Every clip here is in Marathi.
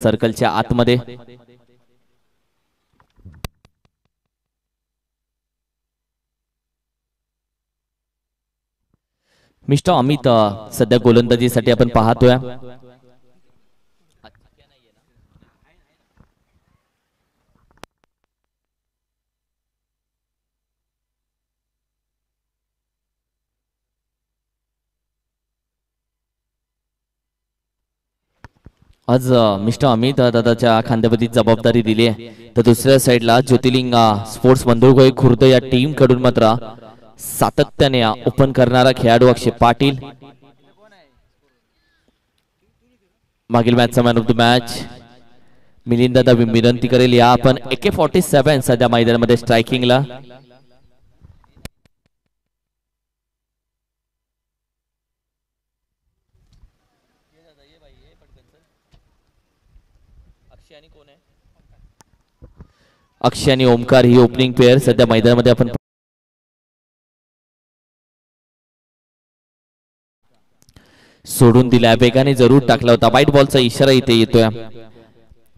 सर्कलच्या आतमध्ये. मिस्टर अमित सध्या गोलंदाजीसाठी आपण पाहतोय. आज मिस्टर अमित दादाच्या खांद्यावरती जबाबदारी दिली आहे. तर दुसऱ्या साईडला ज्योतिर्लिंग स्पोर्ट्स बंधुगोई खुर्द या टीमकडून मात्र सातत्याने ओपन करणारा खेळाडू अक्षय पाटील. मागील मॅचचा man of the match Milind दादा विनंती करेल. या आपण एके फॉर्टी सेव्हन सध्या मैदानामध्ये स्ट्रायकिंगला अक्षय आणि ओमकार ही ओपनिंग पेअर सध्या मैदानामध्ये आपण सोडून दिला वेगाने जरूर टाकला होता. वाईट बॉलचा इशारा इथे येतोय.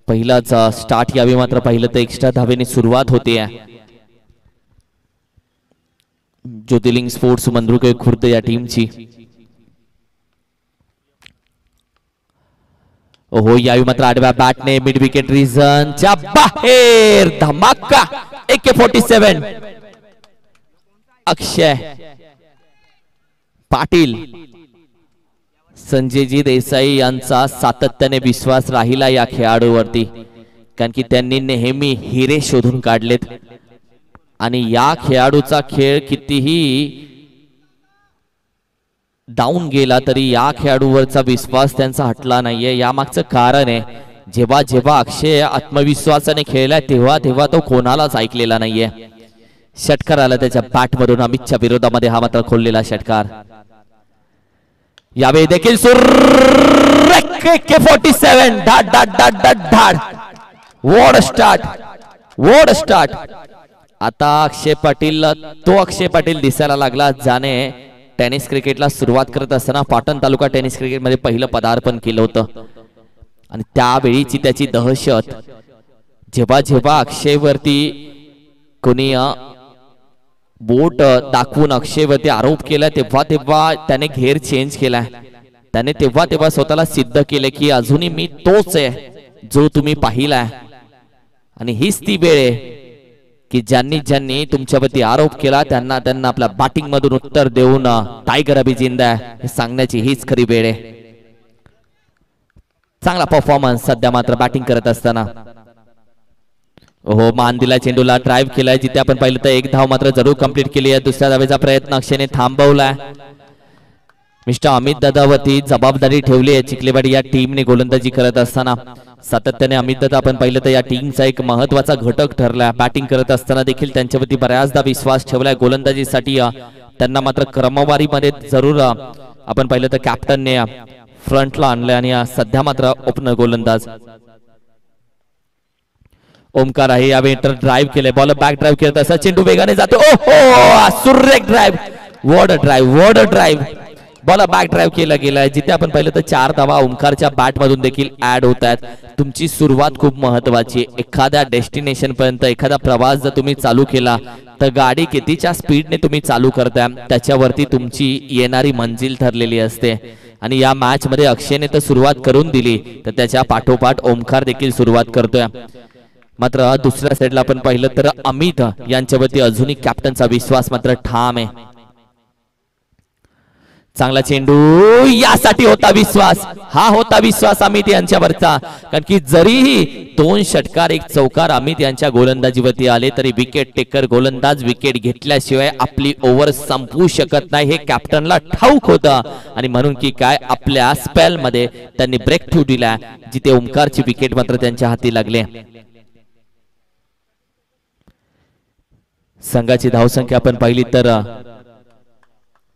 पहिलाच स्टार्ट यावी मात्र पहिलं तर एक्स्ट्रा धावेने सुरुवात होते. ज्योतिर्लिंग स्पोर्ट्स मंद्रुके खुर्द या टीमची हो यावी मात्र आडव्या बॅटने मिड विकेट रिझन च्या बाहेर धमाका AK forty seven Akshay Patil Sanjayji Desai यांचा सातत्याने विश्वास राहिला या खेळाडूवरती. कारण की त्यांनी नेहमी हिरे शोधून काढलेत. आणि या खेळाडूचा खेळ कितीही डाऊन गेला तरी या खेळाडूवरचा विश्वास त्यांचा हटला नाहीये. यामागचं कारण आहे जेव्हा जेव्हा अक्षय आत्मविश्वासाने खेळलाय तेव्हा तेव्हा तो कोणालाच ऐकलेला नाहीये. षटकार आला त्याच्या बॅट मधून अमितच्या विरोधामध्ये हा मात्र खोललेला षटकार. यावेळी देखील फोर्टी सेव्हन धाड धाड धाड धाड धाड वोड स्टार्ट वोड स्टार्ट. आता अक्षय पाटील तो अक्षय पाटील दिसायला लागला जाणे टेनिस क्रिकेटला सुरुवात करत असताना पाटण तालुका टेनिस क्रिकेटमध्ये पहिलं पदार्पण केलं होतं. आणि त्यावेळीची त्याची दहशत जेव्हा जेव्हा अक्षयवरती कोणी बोट दाखवून अक्षयवरती आरोप केला तेव्हा तेव्हा त्याने घेर चेंज केलाय. त्याने तेव्हा तेव्हा स्वतःला सिद्ध केलं की अजूनही मी तोच आहे जो तुम्ही पाहिलाय. आणि हीच ती वेळ आहे. की ज्यांनी ज्यांनी तुमच्यावरती आरोप केला त्यांना त्यांना आपल्या बॅटिंग मधून उत्तर देऊन टायगर अभि जिंदा हे सांगण्याची हीच खरी वेळ आहे. चांगला परफॉर्मन्स सध्या मात्र बॅटिंग करत असताना. हो मान दिला चेंडूला ड्राईव्ह केलाय जिथे आपण पाहिलं तर एक धाव मात्र जरूर कंप्लीट केली आहे. दुसऱ्या धावेचा प्रयत्न अक्षयने थांबवलाय. मिस्टर अमित दादावरती जबाबदारी ठेवली आहे. चिखलेवाडी या टीमने गोलंदाजी करत असताना. सातत्याने अमित दादा आपण पाहिलं तर या टीमचा एक महत्त्वाचा घटक ठरलाय बॅटिंग करत असताना देखील त्यांच्यावरती बऱ्याचदा विश्वास ठेवलाय. गोलंदाजीसाठी त्यांना मात्र क्रमवारीमध्ये जरूर आपण पाहिलं तर कॅप्टनने फ्रंटला आणलंय आणि सध्या मात्र ओपनर गोलंदाज. ओमकार आहे यावेळी इंटर ड्राईव्ह केले बॉल बॅक ड्राईव्ह केलं असा चेंडू वेगाने जातो. ओ हो सुरेख drive ward drive ward drive ball back drive केला गेलाय. जिथे आपण पाहिलं तर चार धावा ओंकारच्या बॅट मधून देखील ऍड होत आहेत. तुमची सुरुवात खूप महत्वाची एखाद्या डेस्टिनेशन पर्यंत एखादा प्रवास जर तुम्ही चालू केला तर गाडी कितीच्या स्पीडने तुम्ही चालू करताय? त्याच्यावरती तुमची येणारी मंजिल ठरलेली असते. आणि या मॅच मध्ये अक्षयने तर सुरुवात करून दिली तर त्याच्या पाठोपाठ ओमकार देखील सुरुवात करतोय. मात्र दुसऱ्या साईडला आपण पाहिलं तर अमित यांच्यावरती अजूनही कॅप्टनचा विश्वास मात्र ठाम आहे. चांगला चेंडू. यासाठी होता विश्वास. हा होता विश्वास अमित यांच्यावरचा. कारण की जरीही दोन षटकार एक चौकार अमित यांच्या गोलंदाजीवरती आले तरी विकेट टेकर गोलंदाज विकेट घेतल्याशिवाय आपली ओव्हर संपवू शकत नाही. हे कॅप्टनला ठाऊक होतं. आणि म्हणून की काय आपल्या स्पेलमध्ये त्यांनी ब्रेक थ्रू दिला जिथे ओंकारची विकेट मात्र त्यांच्या हाती लागले. संघाची धावसंख्या आपण पाहिली तर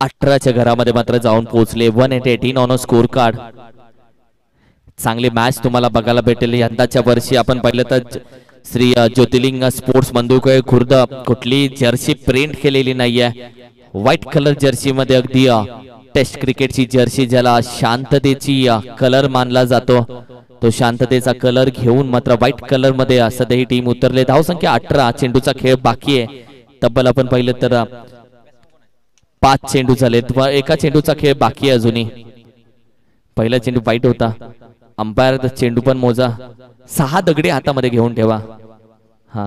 अठराच्या घरामध्ये मात्र जाऊन पोहोचले. One eight eighteen on a score card चांगली मॅच तुम्हाला बघायला भेटेल. यंदाच्या वर्षी आपण पाहिलं तर श्री ज्योतिर्लिंग स्पोर्ट्स बंदूक खुर्द कुठली जर्सी प्रिंट केलेली नाहीये. व्हाईट कलर जर्सी मध्ये अगदी टेस्ट क्रिकेटची जर्सी ज्याला शांततेची कलर मानला जातो. तो शांततेचा कलर घेऊन मात्र व्हाईट कलरमध्ये सध्या ही टीम उतरले. धावसंख्या अठरा चेंडूचा खेळ बाकी आहे. तब्बल आपण पाहिलं तर पाच चेंडू झालेत व एका चेंडूचा खेळ बाकी आहे अजूनही. पहिला चेंडू वाईट होता. अंपायर चेंडू पण मोजा. सहा दगडी हातामध्ये घेऊन ठेवा. हा.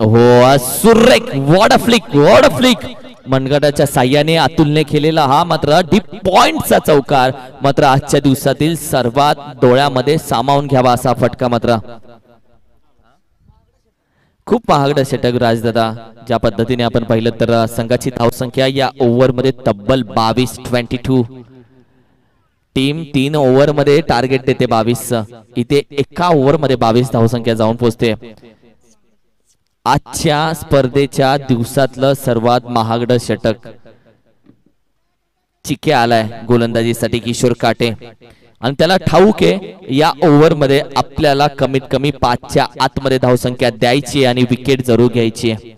हो सुरेख वॉड फ्लिक वॉड फ्लिक. मनगटाच्या साह्याने अतुलने केलेला हा मात्र डीप पॉइंटचा चौकार. मात्र आजच्या दिवसातील सर्वात डोळ्यामध्ये सामावून घ्यावा असा फटका मात्र. खूप महागड षटक राजदादा. ज्या पद्धतीने आपण पाहिलं तर संघाची धावसंख्या या ओव्हरमध्ये तब्बल बावीस ट्वेंटी टू. टीम तीन ओव्हरमध्ये टार्गेट देते बावीस. इथे एका ओव्हरमध्ये बावीस धावसंख्या जाऊन पोहोचते. आजच्या स्पर्धेच्या दिवसातलं सर्वात महागड षटक. चिके आलाय गोलंदाजीसाठी किशोर काटे. आणि त्याला ठाऊक आहे या ओव्हरमध्ये आपल्याला कमीत कमी पाचच्या आतमध्ये धावसंख्या द्यायची आणि विकेट जरूर घ्यायची आहे.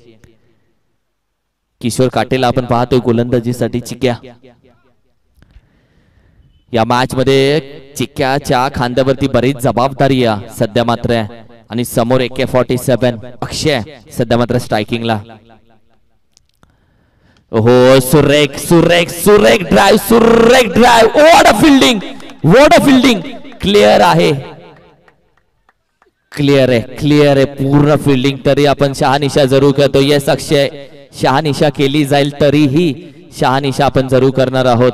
किशोर काटेला आपण पाहतोय गोलंदाजीसाठी चिक्या. या मॅच मध्ये चिक्याच्या खांद्यावरती बरीच जबाबदारी आहे. सध्या मात्र आहे आणि समोर एके फॉर्टी सेव्हन अक्षय सध्या मात्र स्ट्रायकिंगला हो सुरेख सुरेख सुरेख ड्राईव्ह सुरेख drive what a fielding what a fielding clear आहे. क्लिअर आहे क्लिअर आहे. पूर्ण फिल्डिंग तरी आपण शहानिशा जरूर करतो. येस अक्षय. शहानिशा केली जाईल तरीही शहानिशा आपण जरूर करणार आहोत.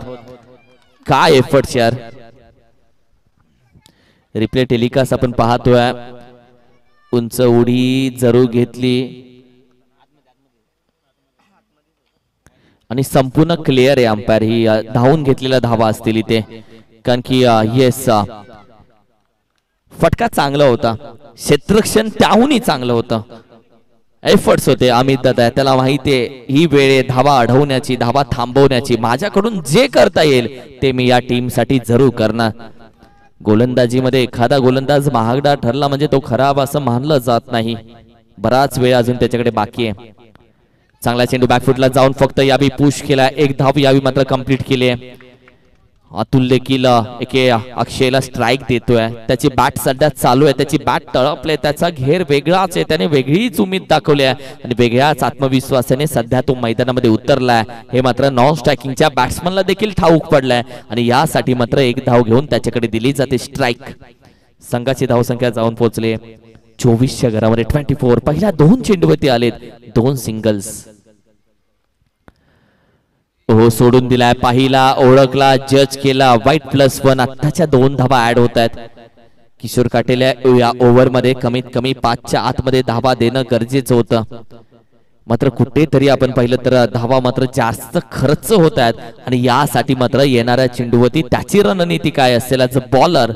काय एफर्ट यार. रिप्ले टेलिकास्ट आपण पाहतोय. उंच उडी जरूर घेतली. आणि संपूर्ण क्लिअर आहे अंपायर ही. धावून घेतलेला धावा असतील इथे. कारण की येस फटका चांगला होता. क्षेत्रक्षण त्याहूनही चांगलं होतं. एफर्ट्स होते अमित दादा. त्याला माहितीये ही वेळ धावा अडवण्याची धावा थांबवण्याची. माझ्याकडून जे करता येईल ते मी या टीमसाठी जरूर करणार. गोलंदाजीमध्ये एखादा गोलंदाज महागडा ठरला म्हणजे तो खराब असं मानलं जात नाही. बराच वेळ अजून त्याच्याकडे बाकी आहे. चांगला चेंडू बॅकफुटला जाऊन फक्त यावी पुश केला. एक धाव यावी मात्र कंप्लीट केली आहे. अतुल देखील एके अक्षयला स्ट्राईक देतोय. त्याची बॅट सध्या चालू आहे. त्याची बॅट तळपले त्याचा घेर वेगळाच आहे. त्याने वेगळीच उमेद दाखवली आहे. आणि वेगळ्याच आत्मविश्वासाने सध्या तो मैदानामध्ये उतरलाय. हे मात्र नॉन स्ट्रायकिंगच्या बॅट्समनला देखील ठाऊक पडलाय. आणि यासाठी मात्र एक धाव घेऊन त्याच्याकडे दिली जाते स्ट्राईक संघाची धावसंख्या जाऊन पोहोचले. चोवीसच्या घरामध्ये ट्वेंटी फोर पहिल्या दोन चेंडूवरती आलेत. दोन सिंगल्स हो सोडून दिलाय पाहिला ओळखला जज केला वाईट प्लस वन आत्ताच्या दोन धावा ऍड होत आहेत. किशोर काटेल या ओव्हरमध्ये कमीत कमी पाचच्या आतमध्ये धावा देणं गरजेचं होतं. मात्र कुठेतरी आपण पाहिलं तर धावा मात्र जास्त खर्च होत आहेत आणि यासाठी मात्र येणाऱ्या चेंडूवरती त्याची रणनीती काय असेल ॲज अ बॉलर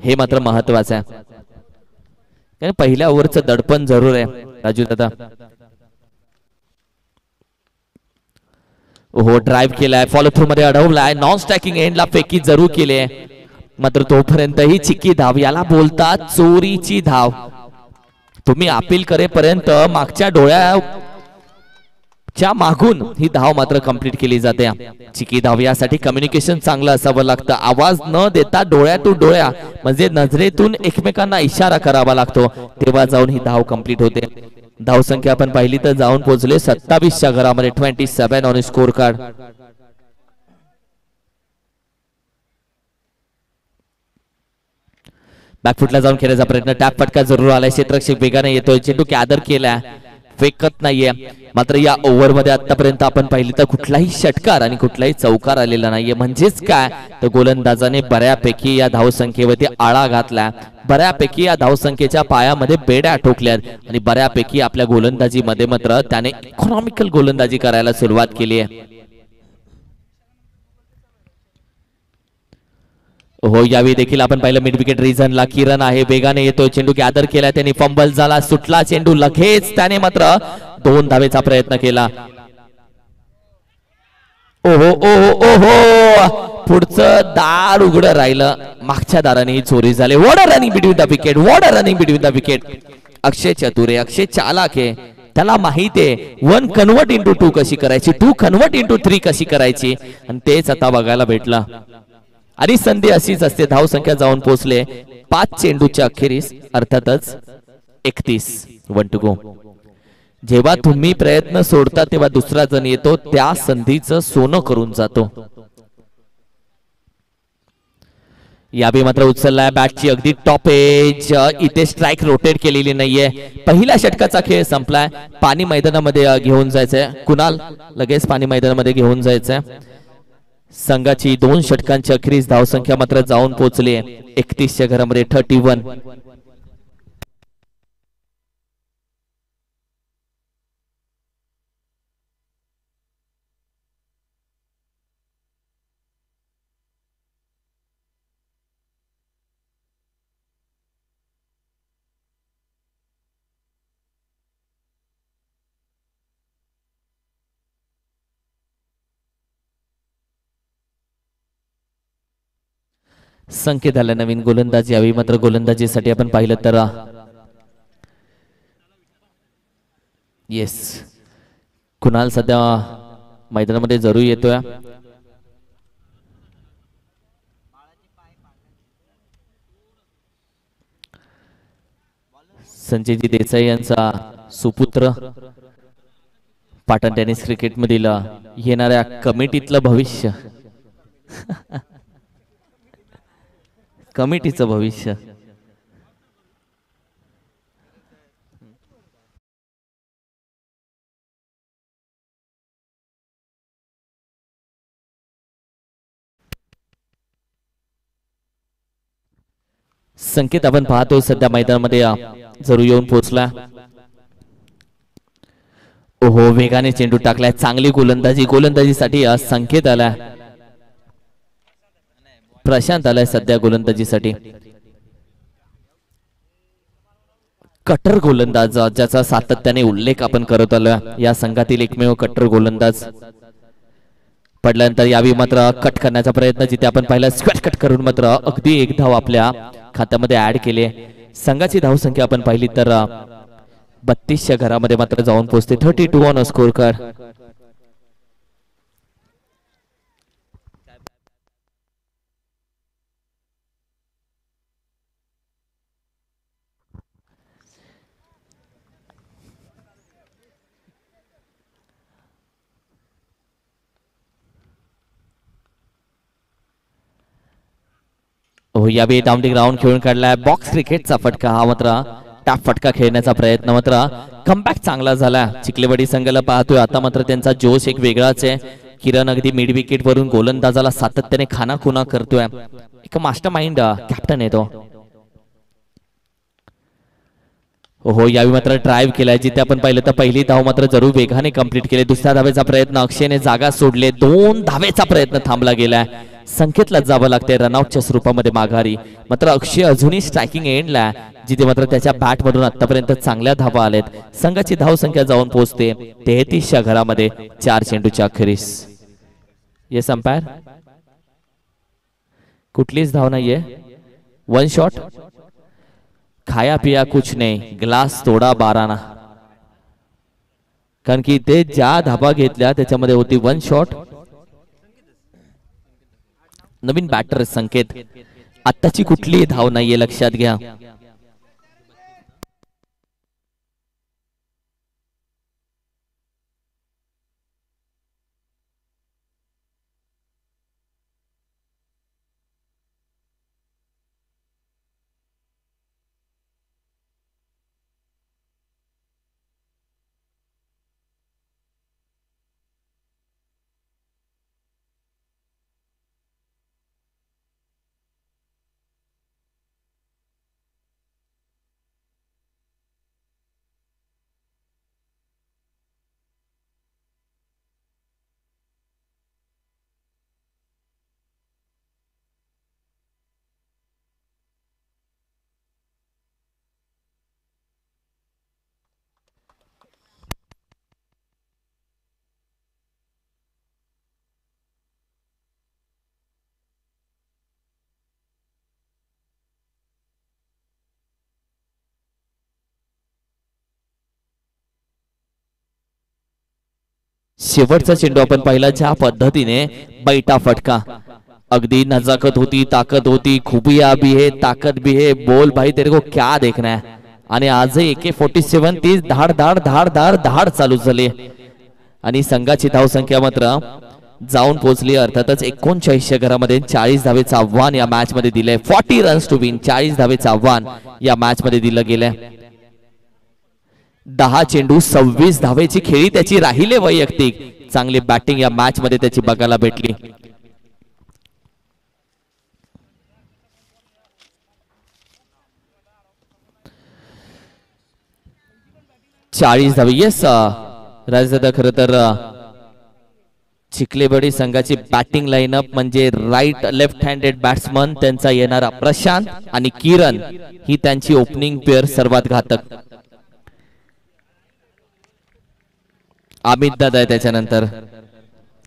हे मात्र महत्वाचं आहे. पहिल्या ओव्हरचं दडपण जरूर आहे राजू दादा. हो ड्राईव्ह केलाय फॉलो थ्रू मध्ये अडवलाय. नॉन स्टॅकिंग एंडला फेकी जरूर केली आहे. मात्र तोपर्यंतही चिक्की धाव याला बोलतात चोरीची धाव. तुम्ही अपील करेपर्यंत मागच्या डोळ्या च्या मागून ही धाव मात्र कंप्लीट केली जाते. चिकी धाव यासाठी कम्युनिकेशन चांगलं असावं लागतं. आवाज न देता डोळ्यातून डोळ्या म्हणजे नजरेतून एकमेकांना इशारा करावा लागतो. तेव्हा जाऊन ही धाव कंप्लीट होते. धावसंख्या आपण पाहिली तर जाऊन पोहोचले सत्तावीसच्या घरामध्ये twenty seven on score card बॅकफुटला जाऊन खेळायचा प्रयत्न. टॅप फटका जरूर आलाय. क्षेत्रक्षक वेगाने येतोय. चेंडू कॅदर केलाय. फेकत नाहीये. मात्र या ओव्हरमध्ये आतापर्यंत आपण पाहिले तर कुठलाही षटकार आणि कुठलाही चौकार आलेला नाहीये. म्हणजेच काय? तर गोलंदाजाने बऱ्यापैकी या धावसंख्येवरती आळा घातला. बऱ्यापैकी या धावसंख्येच्या पायामध्ये बेड्या ठोकल्यात आणि बऱ्यापैकी आपल्या गोलंदाजीमध्ये मात्र त्याने इकॉनॉमिकल गोलंदाजी करायला सुरुवात केली आहे. हो यावेळी देखील आपण पाहिलं मिड विकेट रिझनला किरण आहे वेगाने येतोय चेंडू आदर केला त्यांनी फंबल झाला सुटला चेंडू लगेच त्याने मात्र दोन धावेचा प्रयत्न केला. ओहो ओहो ओहो! पुढचं दार उघड राहिलं. मागच्या दाराने चोरी झाले. What running between the wicket what running between the wicket Akshay Chature Akshay चालाक आहे त्याला माहीत आहे वन कन्वर्ट इंटू टू कशी करायची? टू कन्वर्ट इंटू थ्री कशी करायची? आणि तेच आता बघायला भेटलं. आणि संधी अशीच असते धाव संख्या जाऊन पोहोचले पाच चेंडूच्या अखेरीस अर्थातच एकतीस. वन टू गो जेव्हा तुम्ही प्रयत्न सोडता तेव्हा दुसरा जण येतो त्या संधीचं सोनं करून जातो. यावेळी मात्र उचललाय बॅटची अगदी टॉप एज. इथे स्ट्राईक रोटेट केलेली नाहीये. पहिल्या षटकाचा खेळ संपलाय. पाणी मैदानामध्ये घेऊन जायचंय. कुणाल? लगेच पाणी मैदानामध्ये घेऊन जायचंय. संघाची दोन षटकांची अखेरीस धावसंख्या मात्र जाऊन पोहोचली एकतीसच्या घरामध्ये थर्टी वन संकेत आला नवीन गोलंदाज. यावेळी मात्र गोलंदाजीसाठी आपण पाहिलं तर येस कुणाल सध्या मैदानामध्ये जरूर येतोय. संजयजी देसाई यांचा सुपुत्र. पाटण टेनिस क्रिकेट मधील येणाऱ्या कमिटीतलं भविष्य. कमिटीचं भविष्य. संकेत आपण पाहतोय सध्या मैदानामध्ये जरूर येऊन पोहोचला. ओहो वेगाने चेंडू टाकलाय. चांगली गोलंदाजी. गोलंदाजीसाठी संकेत आलाय प्रशांत आलाय सध्या गोलंदाजीसाठी. कट्टर गोलंदाज ज्याचा सातत्याने उल्लेख आपण करत आलो या संघातील एकमेव कट्टर गोलंदाज. पडल्यानंतर यावेळी मात्र कट करण्याचा प्रयत्न जिथे आपण पाहिला स्क्वॅश कट करून मात्र अगदी एक धाव आपल्या खात्यामध्ये ऍड केले संघाची धावसंख्या आपण पाहिली तर बत्तीसच्या घरामध्ये मात्र जाऊन पोहोचते. थर्टी टू ऑन स्कोर कर. हो यावेळी डाऊन राऊंड खेळून काढलाय. बॉक्स क्रिकेटचा फटका हा मात्र. टॅप फटका खेळण्याचा प्रयत्न मात्र. कमबॅक चांगला झाला. चिखलेवाडी संघाला पाहतोय. आता मात्र त्यांचा जोश एक वेगळाच आहे. किरण अगदी मिड विकेट वरून गोलंदाजाला सातत्याने खाना खुना करतोय. एक मास्टर माइंड कॅप्टन आहे तो. हो यावेळी मात्र ड्राईव्ह केलाय. जिथे आपण पाहिलं तर पहिली धाव मात्र जरूर वेगाने कंप्लीट केली. दुसऱ्या धावेचा प्रयत्न. अक्षयने जागा सोडले. दोन धावेचा प्रयत्न थांबला गेलाय. संख्येतलाच जावं लागतंय रनआउटच्या स्वरूपामध्ये माघारी. मात्र अक्षय अजूनही स्ट्रायकिंग एंडला जिथे मात्र त्याच्या बॅट मधून आतापर्यंत चांगल्या धावा आल्यात. संघाची धाव संख्या जाऊन पोहोचते तेहतीसच्या घरामध्ये चार चेंडूच्या अखेरीस. येस अंपायर कुठलीच धाव नाहीये. वन शॉट खाया पिया कुछ नाही ग्लास तोडा बाराना. कारण की ते ज्या धाबा घेतल्या त्याच्यामध्ये होती वन शॉट नवीन बॅटर संकेत. आत्ताची कुठलीही धाव नाहीये लक्षात घ्या. शेवटचा चेंडू आपण पाहिला ज्या पद्धतीने बैठा फटका. अगदी नजाकत होती ताकद होती खुबिया भी है ताकद भी है बोल भाई तेरे को क्या देखना है. आणि आजही एके फोर्टी सेव्हन ती धाड धाड धाड धाड धाड चालू झाली. आणि संघाची धावसंख्या मात्र जाऊन पोहोचली. अर्थातच एकोणचाळीसच्या घरामध्ये चाळीस धावेचं आव्हान या मॅच मध्ये दिलंय फॉर्टी रन्स टू विन चाळीस धावेचं आव्हान या मॅच मध्ये दिलं गेलंय दहा चेंडू सव्वीस धावेची खेळी त्याची राहिले वैयक्तिक. चांगली बॅटिंग या मॅच मध्ये त्याची बघायला भेटली. चाळीस धावे. येस राजदादा खर तर चिखलेबडी संघाची बॅटिंग लाईनअप म्हणजे राईट लेफ्ट हँडेड बॅट्समन त्यांचा येणारा प्रशांत आणि किरण ही त्यांची ओपनिंग पेअर सर्वात घातक. अमित दादा आहे त्याच्यानंतर.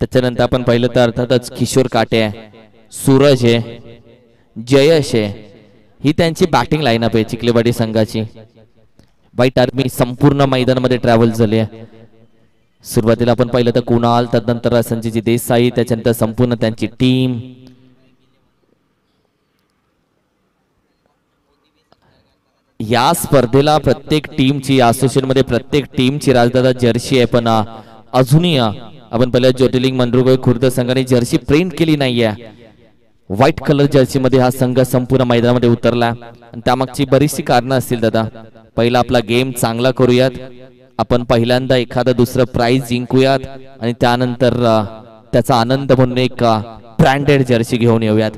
त्याच्यानंतर आपण पाहिलं तर अर्थातच किशोर काटे आहे सूरज आहे जयश आहे. ही त्यांची बॅटिंग लाईनअप आहे चिखलेवाडी संघाची. वाईट आर्मी संपूर्ण मैदानामध्ये ट्रॅव्हल झाली आहे. सुरुवातीला आपण पाहिलं तर कुणाल तदनंतर संजयजी देसाई त्याच्यानंतर संपूर्ण त्यांची टीम या स्पर्धेला प्रत्येक टीमची असोसिएशनमध्ये प्रत्येक टीमची राजदादा जर्सी आहे पण अजूनही आपण पहिल्या ज्योतिर्लिंग मंडरुगोय खुर्द संघाने जर्सी प्रिंट केली नाहीये. व्हाईट कलर जर्सी मध्ये हा संघ संपूर्ण मैदानामध्ये उतरला. आणि त्यामागची बरीचशी कारणं असतील दादा. पहिला आपला गेम चांगला करूयात. आपण पहिल्यांदा एखादं दुसरं प्राइज जिंकूयात. आणि त्यानंतर त्याचा आनंद म्हणून एक ब्रँडेड जर्सी घेऊन येऊयात.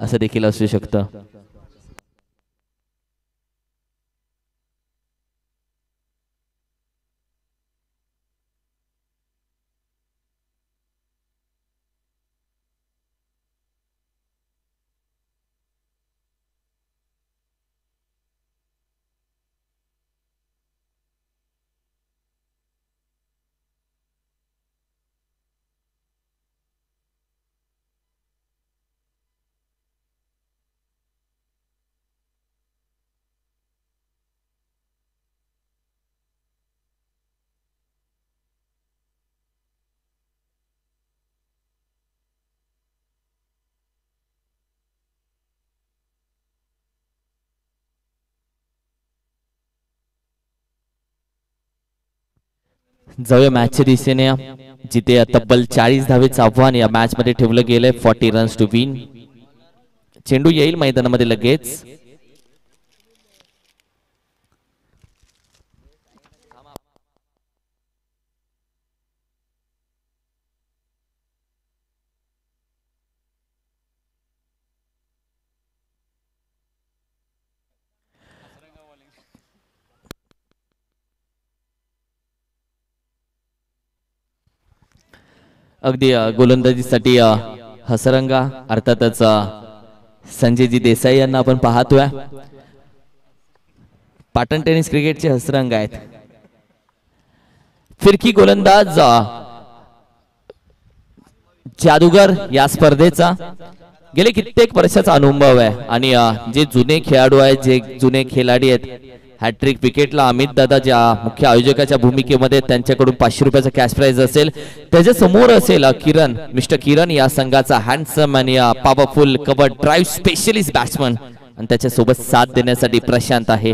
असं देखील असू शकतं. जाऊया मॅचच्या दिशेने. जिथे तब्बल चाळीस धावेचं आव्हान या मॅच मध्ये ठेवलं गेलंय. फॉर्टी रन्स टू विन चेंडू येईल मैदानामध्ये लगेच. अगदी गोलंदाजीसाठी हसरंगा अर्थातच संजयजी देसाई यांना आपण पाहतोय. पाटण टेनिस क्रिकेटचे हसरंग आहेत. फिरकी गोलंदाज जादूगर या स्पर्धेचा. गेले कित्येक वर्षाचा अनुभव आहे. आणि जे जुने खेळाडू आहेत जे जुने खिलाडी आहेत हॅट्रिक विकेटला अमित दादा ज्या मुख्य आयोजकाच्या भूमिकेमध्ये त्यांच्याकडून पाचशे रुपयाचा कॅश प्राईज असेल. त्याच्यासमोर असेल किरण मिस्टर किरण या संघाचा हँडसम आणि पॉवरफुल कबर ड्राईव्ह स्पेशलिस्ट बॅट्समन आणि त्याच्यासोबत साथ देण्यासाठी प्रशांत आहे.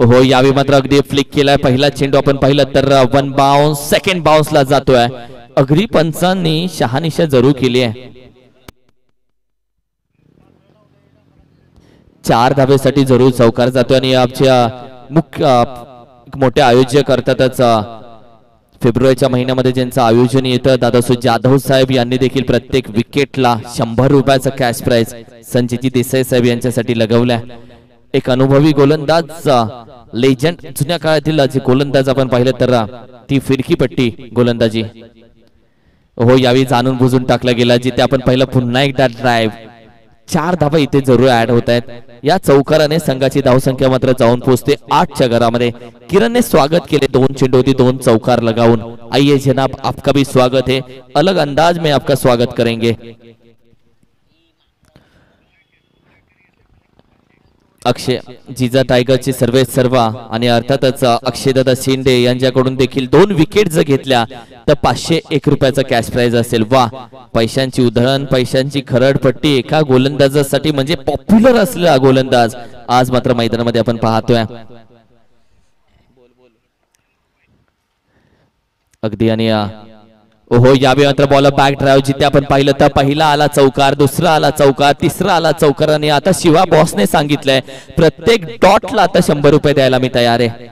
हो यावेळी मात्र अगदी फ्लिक केलाय. पहिला चेंडू आपण पाहिलं तर वन बाउन्स सेकंड बाउन्सला जातोय. अगदी पंचांनी शहानिशा जरूर केली आहे. चार धावेसाठी जरूर चौकार जातो आणि आमच्या मुख्य मोठे आयोजक अर्थातच फेब्रुवारीच्या महिन्यामध्ये ज्यांचं आयोजन येतं दादासू जाधव साहेब यांनी देखील प्रत्येक विकेटला शंभर रुपयाचा कॅश प्राईज संजयजी देसाई साहेब यांच्यासाठी लगवल्या. एक अनुभवी गोलंदाज लेजंड जुन्या काळातील जे गोलंदाज आपण पाहिलं तर ती फिरकी पट्टी गोलंदाजी. हो यावेळी जाणून बुजून टाकला गेला जिथे आपण पहिलं पुन्हा एकदा ड्राईव्ह चार धाबा इथे जरूर ऍड होत आहेत या चौकाराने संघाची धावसंख्या मात्र जाऊन पोहोचते आठच्या घरामध्ये. किरणने स्वागत केले दोन चेंडोती दोन चौकार लगावून. आइए जनाब आपका भी स्वागत है. अलग अंदाज में आपका स्वागत करेंगे. अक्षय जिजा टायगरचे सर्वे सर्व आणि अर्थातच अक्षयदादा शिंदे यांच्याकडून देखील दोन विकेट जर घेतल्या तर पाचशे एक रुपयाचा कॅश प्राइज असेल. वा पैशांची उधळण पैशांची खरडपट्टी एका गोलंदाजासाठी म्हणजे पॉप्युलर असलेला गोलंदाज. आज मात्र मैदानामध्ये आपण पाहतोय. अगदी आणि ओहो यावेळी मात्र बॉल बॅक ड्राईव्ह जिथे आपण पाहिलं तर पहिला आला चौकार दुसरा आला चौकार तिसरा आला चौकार आणि आता शिवा बॉसने सांगितलंय प्रत्येक डॉटला आता शंभर रुपये द्यायला मी तयार आहे.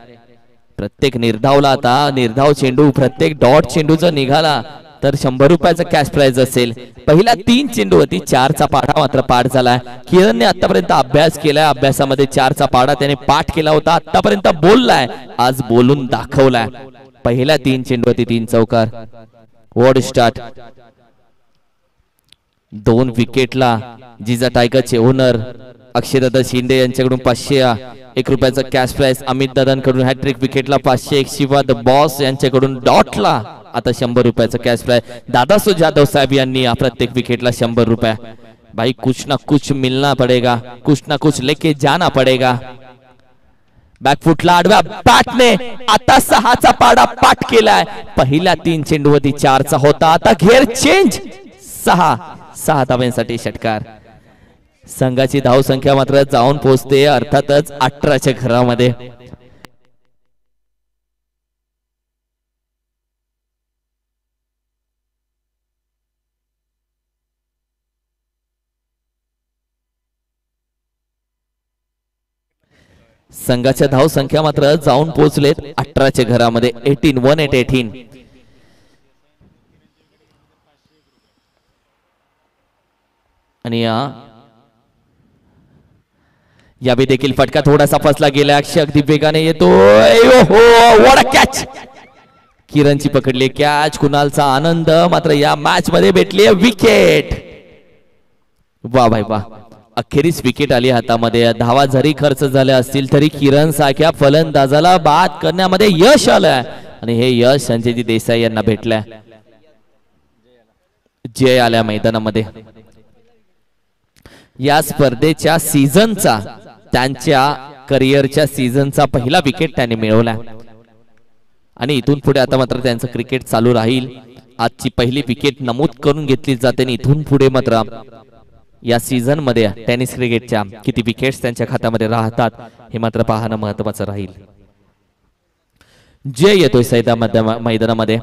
प्रत्येक निर्धावला आता निर्धाव चेंडू प्रत्येक डॉट चेंडू जर निघाला तर शंभर रुपयाचा कॅश प्राइज असेल. पहिला तीन चेंडू होती चारचा पाढा मात्र पाठ झालाय. किरणने आतापर्यंत अभ्यास केलाय अभ्यासामध्ये चारचा पाढा त्याने पाठ केला होता आतापर्यंत बोललाय आज बोलून दाखवलाय. पहिल्या तीन चेंडू होती तीन चौकार. वॉर्ड स्टार्ट दोन विकेटला जिजा टायगरचे ओनर अक्षयदादा शिंदे यांच्याकडून पाचशे एक रुपयाचा कॅश प्राइस अमित दादांकडून हॅट्रिक विकेटला पाचशे एक शिवा द बॉस यांच्याकडून डॉटला आता शंभर रुपयाचा कॅश प्राइस दादासो जाधव साहेब यांनी प्रत्येक विकेटला शंभर रुपये. भाई कुछ ना कुछ मिलना पडेगा कुछ ना कुछ लेके जाना पडेगा. बॅकफुटला आडव्या बॅटने आता सहाचा पाडा पाठ केलाय. पहिल्या तीन चेंडूवरती चारचा होता. आता घेर चेंज सहा. सहा धाव्यांसाठी षटकार. संघाची धावसंख्या मात्र जाऊन पोहोचते. अर्थातच अठराच्या घरामध्ये. संघाच्या धाव संख्या मात्र जाऊन पोहोचलेत अठराच्या घरामध्ये. एटीन वन एट एटीन आणि या यावेळी देखील फटका थोडासा फसला गेला अक्षय अगदी वेगाने येतो कॅच किरणची पकडली. कॅच कुणालचा आनंद. मात्र या मॅच मध्ये भेटली विकेट वा भाई वा. अखेरीस विकेट आली हातामध्ये. धावा जरी खर्च झाल्या असतील तरी किरण सारख्या फलंदाजाला बाद करण्यामध्ये यश आलंय. आणि हे यश संजयजी देसाई यांना भेटलंय. जय आल्या मैदानामध्ये. या स्पर्धेच्या सीझनचा त्यांच्या करिअरच्या सीझनचा पहिला विकेट त्यांनी मिळवला आणि इथून पुढे आता मात्र त्यांचं क्रिकेट चालू राहील. आजची पहिली विकेट नमूद करून घेतली जाते आणि इथून पुढे मात्र या सीझनमध्ये टेनिस क्रिकेटच्या किती विकेट्स त्यांच्या खात्यामध्ये राहतात हे मात्र पाहणं महत्वाचं राहील. जे येतोय सैदा मैदानामध्ये.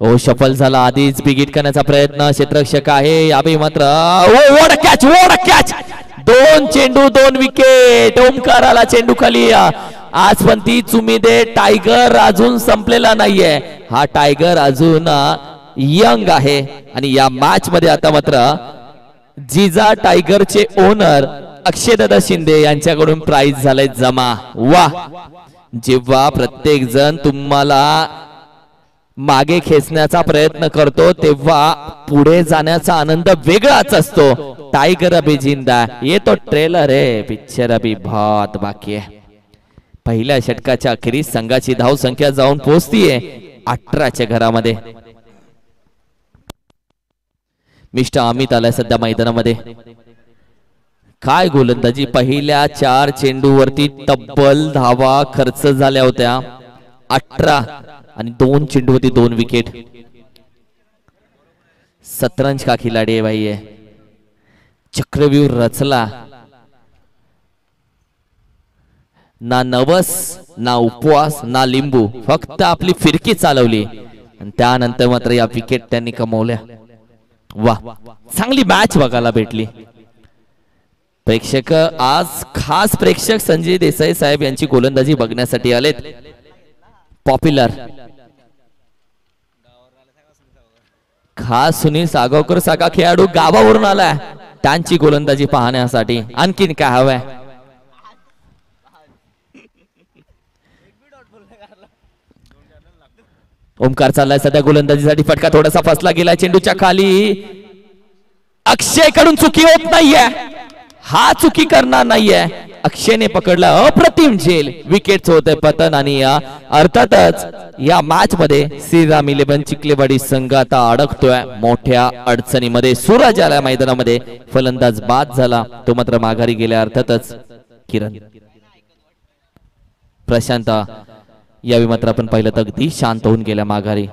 ओ सफल झाला आधीच बिगिट करण्याचा प्रयत्न. क्षेत्रक्षक आहे यावेळी मात्र ओड कॅच ओड कॅच दोन चेंडू दोन विकेट ओमकाराला चेंडू खाली. आज पण ती चुमिदे टायगर अजून संपलेला नाहीये. हा टायगर अजून यंग आहे. आणि या मॅच मध्ये आता मात्र जिजा टायगरचे ओनर अक्षयदादा शिंदे यांच्याकडून प्राइज झालंय जमा. वा. जेव्हा प्रत्येक जण तुम्हाला मागे खेचण्याचा प्रयत्न करतो तेव्हा पुढे जाण्याचा आनंद वेगळाच असतो. टायगर अभि जिंदा ये तो ट्रेलर आहे. पिक्चर अभि बहुत बाकी आहे. पहिल्या षटकाच्या अखेरीस संघाची धाव संख्या जाऊन पोहोचतीये. अठराच्या घरामध्ये. मिस्टर अमित आलाय सध्या मैदानामध्ये. काय गोलंदाजी? पहिल्या चार चेंडूवरती तब्बल धावा खर्च झाल्या होत्या. अठरा आणि दोन चेंडूवरती दोन विकेट. सतरंज का खिलाडी आहे भाई चक्रव्यूह रचला. ना नवस ना उपवास ना लिंबू. फक्त आपली फिरकी चालवली. आणि त्यानंतर मात्र या विकेट त्यांनी कमवल्या. वा. चांगली मॅच बघायला भेटली. प्रेक्षक आज खास प्रेक्षक संजय देसाई साहेब यांची गोलंदाजी बघण्यासाठी आलेत. पॉप्युलर खास सुनील सागावकर सागा खेळाडू गावावरून आलाय. त्यांची गोलंदाजी पाहण्यासाठी आणखीन काय हवंय? ओमकार चाललाय सध्या गोलंदाजीसाठी. फटका थोडासा फसला गेलाय चेंडूच्या खाली. अक्षयकडून चुकी होत नाहीये. हा चुकी करणार नाहीये. अक्षयने पकडला अप्रतिम झेल. विकेट होते पतन आणि अर्थातच या मॅच मध्ये श्रीराम इलेव्हन चिखलेवाडी संघ आता अडकतोय. मोठ्या अडचणीमध्ये सूरज आल्या मैदानामध्ये. फलंदाज बाद झाला. तो मात्र माघारी गेल्या अर्थातच किरण. प्रशांत यावेळी मात्र आपण पाहिलं तर अगदी शांत होऊन गेल्या माघारी.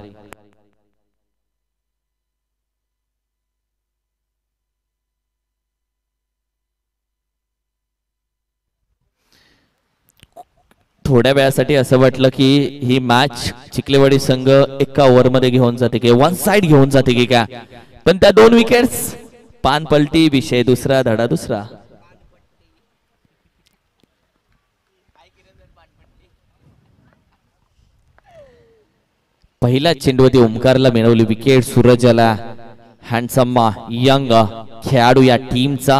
थोड्या वेळासाठी असं वाटलं की ही मॅच चिखलेवाडी संघ एका ओव्हरमध्ये घेऊन जाते की वन साइड घेऊन जाते की काय? पण त्या दोन विकेट्स पान पलटी विषय दुसरा धडा दुसरा. पहिला चेंडूवरती ओमकारला मिळवली विकेट सूरजला. हँडसम यंग खेळाडू या टीमचा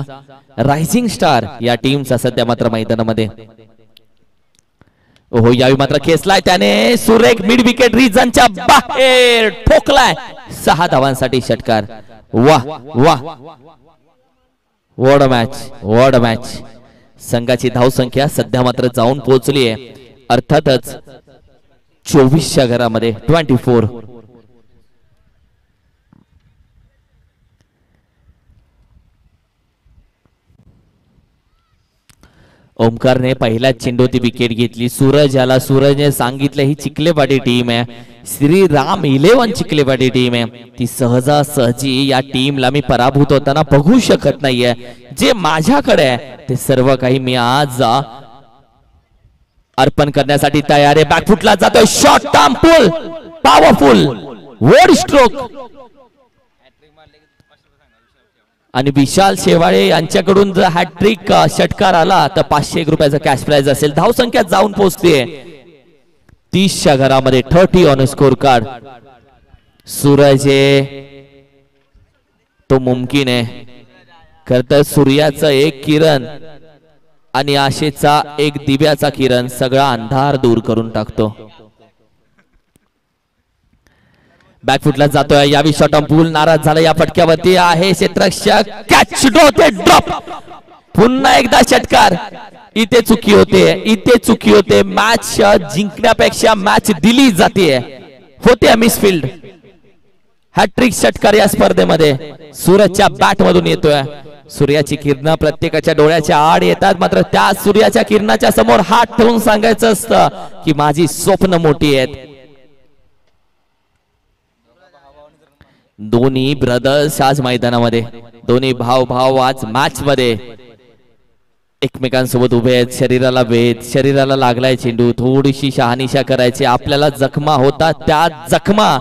रायझिंग स्टार या टीमचा सध्या मात्र मैदानामध्ये. हो यावी मात्र खेचलाय त्याने. सुरेख मिड विकेट रिजनच्या बाहेर ठोकलाय. सहा धावांसाठी षटकार. वा वा वॉड मॅच वॉड मॅच संघाची धावसंख्या सध्या मात्र जाऊन पोहोचली आहे अर्थातच चोवीसच्या घरामध्ये ट्वेंटी फोर. ओमकारने पहिल्या चेंडूती विकेट घेतली. सूरज याला सूरजने सांगितलं ही चिखलेपाटी टीम आहे. श्री राम इलेव्हन चिखलेपाटी टीम आहे. ती सहजासहजी या टीमला मी पराभूत होताना बघू शकत नाहीये. जे माझ्याकडे आहे ते सर्व काही मी आज अर्पण करण्यासाठी तयार आहे. बॅकफुटला जातोय. Short term pull powerful word stroke आणि विशाल शेवाळे यांच्याकडून जर हॅट्रिक षटकार आला तर पाचशे एक रुपयाचा कॅश प्राइज असेल. धावसंख्या जाऊन पोहोचते तीसच्या घरामध्ये thirty on score card Suraj तो मुमकिन आहे. खर तर सूर्याचं एक किरण आणि आशेचा एक दिव्याचा किरण सगळा अंधार दूर करून टाकतो. बॅकफुटला जातोय. यावी शॉट पूल नाराज झाला. या फटक्यावरती आहे क्षेत्रक्षक कॅच ड्रॉप पुन्हा एकदा षटकार. इथे चुकी होते. इथे चुकी होते. मॅच जिंकण्यापेक्षा मॅच दिली जाते होते मिसफिल्ड हॅट्रिक षटकार या स्पर्धेमध्ये. सूरजच्या बॅट मधून येतोय. सूर्याची किरण प्रत्येकाच्या डोळ्याच्या आड येतात मात्र त्या सूर्याच्या किरणाच्या समोर हात ठेवून सांगायचं असतं की माझी स्वप्न मोठी आहेत. दोन्ही ब्रदर्स आज मैदानामध्ये दोन्ही भाव भाव आज मॅच मध्ये एकमेकांसोबत उभे आहेत शरीराला वेध शरीराला लागलाय चेंडू थोडीशी शहानिशा करायची आपल्याला जखमा होतात त्या जखमा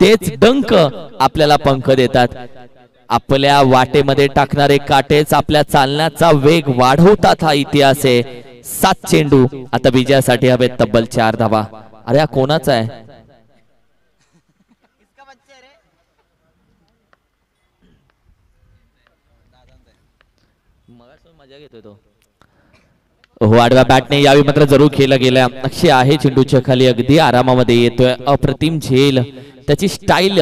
तेच डंक आपल्याला पंख देतात. आपल्या वाटेमध्ये टाकणारे काटेच आपल्या चालण्याचा वेग वाढवतात हा इतिहास आहे. सात चेंडू. आता विजयासाठी हवे तब्बल चार धावा. अरे हा कोणाचा आहे? मजा घेतोय तो हो आडव्या बॅटने यावी मात्र जरूर खेळला गेला. अक्षय आहे चेंडूच्या खाली. अगदी आरामामध्ये येतोय. अप्रतिम झेल. त्याची स्टाईल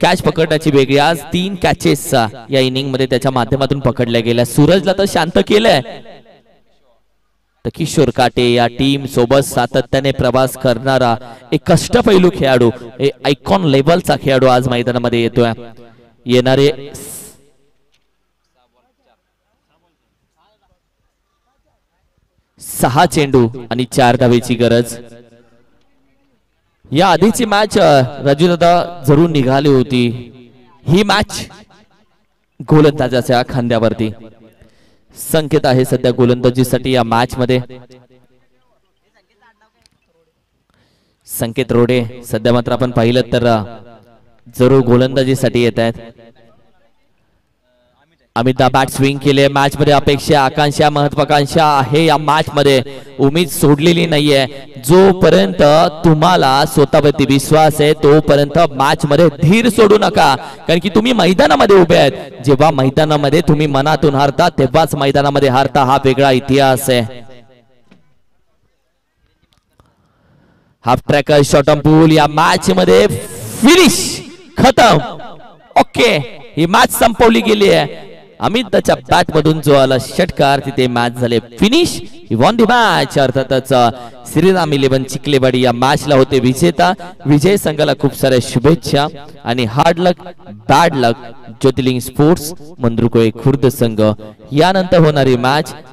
कॅच पकडण्याची वेगळी. आज तीन कॅचेस या इनिंगमध्ये त्याच्या माध्यमातून पकडल्या गेल्या. सूरजला तर शांत केलंय. तर किशोर काटे या टीम सोबत सातत्याने प्रवास करणारा एक कष्टपैलू खेळाडू आयकॉन लेवलचा खेळाडू आज मैदानामध्ये येतोय. येणारे सहा चेंडू आणि चार धावेची गरज. या आधीची मॅच राजूदादा जरूर निघाली होती. ही मॅच गोलंदाजाच्या खांद्यावरती. संकेत आहे सध्या गोलंदाजीसाठी या मॅच मध्ये. संकेत रोडे सध्या मात्र आपण पाहिलं तर जरूर गोलंदाजीसाठी येत आहेत. अमिता बॅट स्विंग केले मॅच मध्ये अपेक्षा आकांक्षा महत्वाकांक्षा आहे. या मॅच मध्ये उमेद सोडलेली नाहीये. जोपर्यंत तुम्हाला स्वतःवरती विश्वास आहे तोपर्यंत मॅच मध्ये धीर सोडू नका. कारण की तुम्ही मैदानामध्ये उभे आहेत. जेव्हा मैदानामध्ये तुम्ही मनातून हारता तेव्हाच मैदानामध्ये हारता हा वेगळा इतिहास आहे. हाफ ट्रॅकर शॉर्ट पूल या मॅच मध्ये फिनिश खतम. ओके ही मॅच संपवली गेली आहे. अमितच्या बॅट मधून जो आला षटकार तिथे मॅच झाले. फिनिश वॉन दी मॅच अर्थातच श्रीराम इलेव्हन चिखलेवाडी या मॅचला होते विजेता. विजय संघाला खूप साऱ्या शुभेच्छा आणि hard luck bad luck Jyotirling sports Mandrukole Khurd संघ. यानंतर होणारी मॅच